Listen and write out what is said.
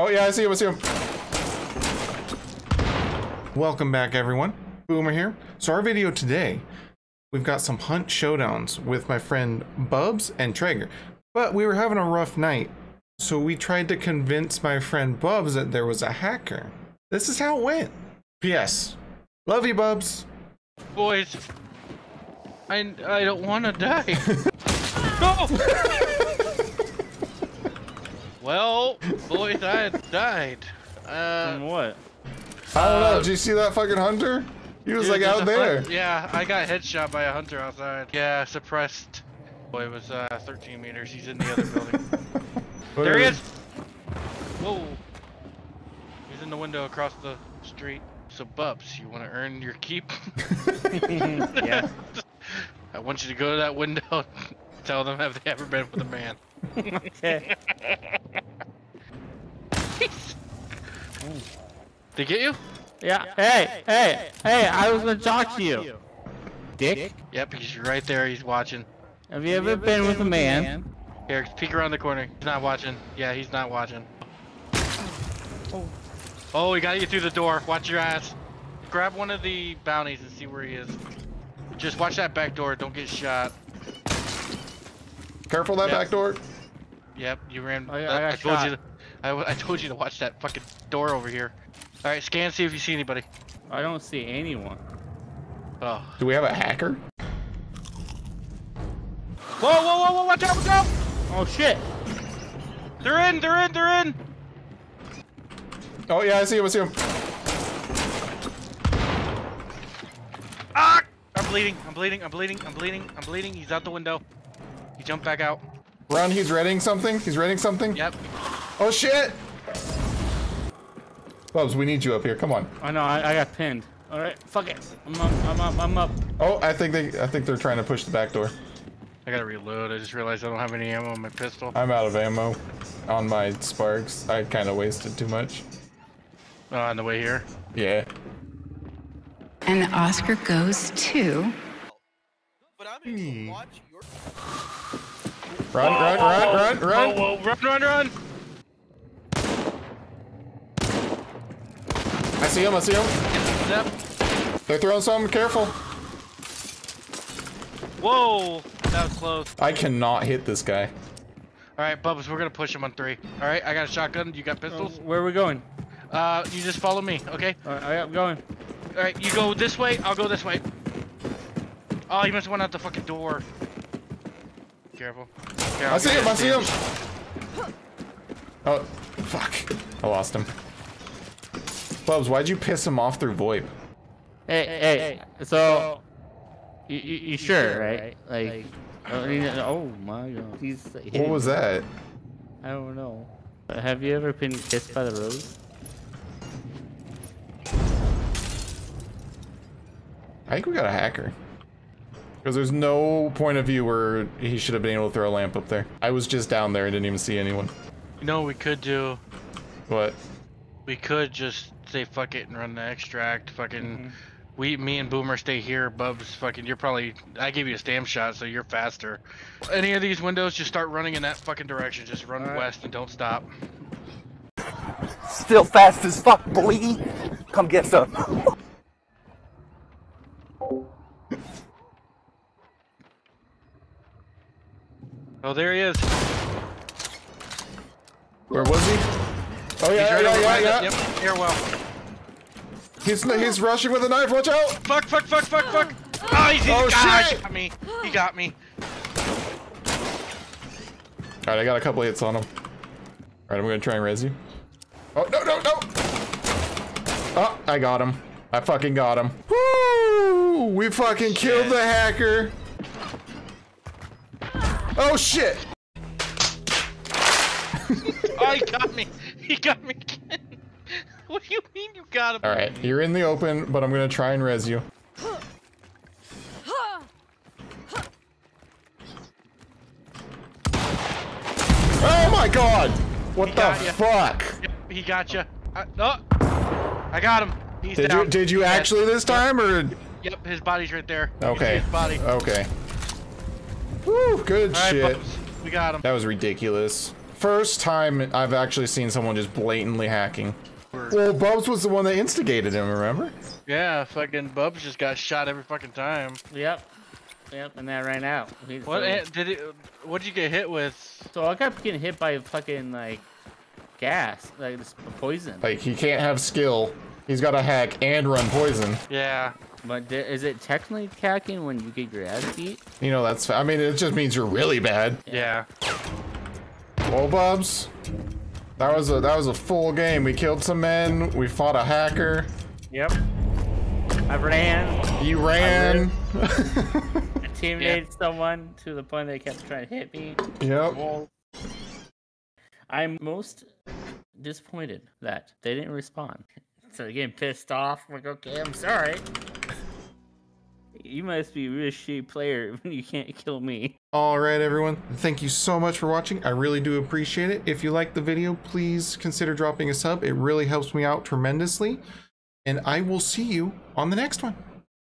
Oh yeah, I see him, I see him. Welcome back everyone. Boomer here. So our video today, we've got some hunt showdowns with my friend Bubz and Tragger. But we were having a rough night, so we tried to convince my friend Bubz that there was a hacker. This is how it went. P.S. Love you, Bubz. Boys, I, I don't want to die. no! well, boys, I died. Uh, From what? I don't know. Uh, Did you see that fucking hunter? He was dude, like out there. yeah, I got headshot by a hunter outside. Yeah, suppressed. Boy, it was uh, 13 meters. He's in the other building. What there he is! Whoa! He's in the window across the street. So, Bubz, you want to earn your keep? yeah. I want you to go to that window and tell them have they ever been with a man. Okay. They get you? Yeah. Hey, hey, hey! I was gonna talk to you. Dick. Yep, he's right there. He's watching. Have you ever been with a man? Here, peek around the corner. He's not watching. Yeah, he's not watching. Oh, oh he got you through the door. Watch your ass. Grab one of the bounties and see where he is. Just watch that back door. Don't get shot. Careful that Yeah. back door. Yep, you ran. Oh, I- I that- got told shot. you. To, I, I told you to watch that fucking door over here. All right, scan. See if you see anybody. I don't see anyone. Oh. Do we have a hacker? Whoa, whoa, whoa, whoa! Watch out! Watch out! Oh shit! They're in. They're in. They're in. Oh yeah, I see him, I see him. Ah! I'm bleeding. I'm bleeding. I'm bleeding. I'm bleeding. I'm bleeding. He's out the window. He jumped back out. Run, he's reading something. He's reading something. Yep. Oh shit! Bubz, we need you up here. Come on. I know. I, I got pinned. All right. Fuck it. I'm up. I'm up. I'm up. Oh, I think they I think they're trying to push the back door. I gotta reload. I just realized I don't have any ammo on my pistol. I'm out of ammo on my sparks. I kind of wasted too much. Oh, on the way here. Yeah. And the Oscar goes to. But I'm able to watch your Run, run, run, run, run. Whoa, whoa, run, run, run! I see him, I see him. Yep. They're throwing something. Careful. Whoa! That was close. I cannot hit this guy. Alright, Bubbles, we're gonna push him on three. Alright, I got a shotgun. You got Uh, pistols? where are we going? Uh, you just follow me, okay? All right, I'm going. Alright, you go this way, I'll go this way. Oh, he must have went out the fucking door. Careful. Here, I'll see him, I see him. Oh, fuck. I lost him. Bubz, why'd you piss him off through VoIP? Hey, hey. So, you, you, you sure, right? Like, I mean, oh my god. He's. What was that? I don't know. Have you ever been kissed by the rose? I think we got a hacker. Because there's no point of view where he should have been able to throw a lamp up there. I was just down there and didn't even see anyone. You know what we could do? What? We could just say fuck it and run the extract. Fucking, Mm-hmm. we, me and Boomer stay here. Bubz, fucking, you're probably. I gave you a stam shot, so you're faster. Any of these windows, just start running in that fucking direction. Just run Alright. west and don't stop. still fast as fuck, boy. Come get some. Oh, there he is. Where was he? Oh He's yeah, right yeah, over yeah, by yeah. the- Yep, airwell. He's he's rushing with a knife. Watch out! Fuck, fuck, fuck, fuck, fuck. Oh, he's, he's Oh, ah, shit! he got me. He got me. All right, I got a couple hits on him. All right, I'm gonna try and res you. Oh no, no, no! Oh, I got him. I fucking got him. Woo! We fucking killed Shit. the hacker. Oh shit! Oh, he got me. He got me. What do you mean you got him? All right, you're in the open, but I'm gonna try and res you. Oh my god! What He the fuck? Yep, he got you. Uh, I, oh, I got him. He's Did down. you did you He's dead. actually this time or? Yep, his body's right there. You can see Okay. His body. Okay. Woo, good right, shit. Bubz, we got him. That was ridiculous. First time I've actually seen someone just blatantly hacking. Well, Bubz was the one that instigated him, remember? Yeah, fucking Bubz just got shot every fucking time. Yep. Yep, and that ran out. He- What so, eh, did it? What'd you get hit with? so I kept getting hit by fucking like gas, like this poison. Like, he can't have skill. He's got to hack and run poison. Yeah. But di- is it technically hacking when you get your ass beat? You know, that's, I mean, it just means you're really bad. Yeah. Well, Bubz, that was a, that was a full game. We killed some men. We fought a hacker. Yep. I ran. You ran. I intimidated someone to the point they kept trying to hit me. yep. I'm most disappointed that they didn't respond. So they're getting pissed off. I'm like, okay, I'm sorry. You must be a really shitty player when you can't kill me. All right, everyone. Thank you so much for watching. I really do appreciate it. If you liked the video, please consider dropping a sub. It really helps me out tremendously. And I will see you on the next one.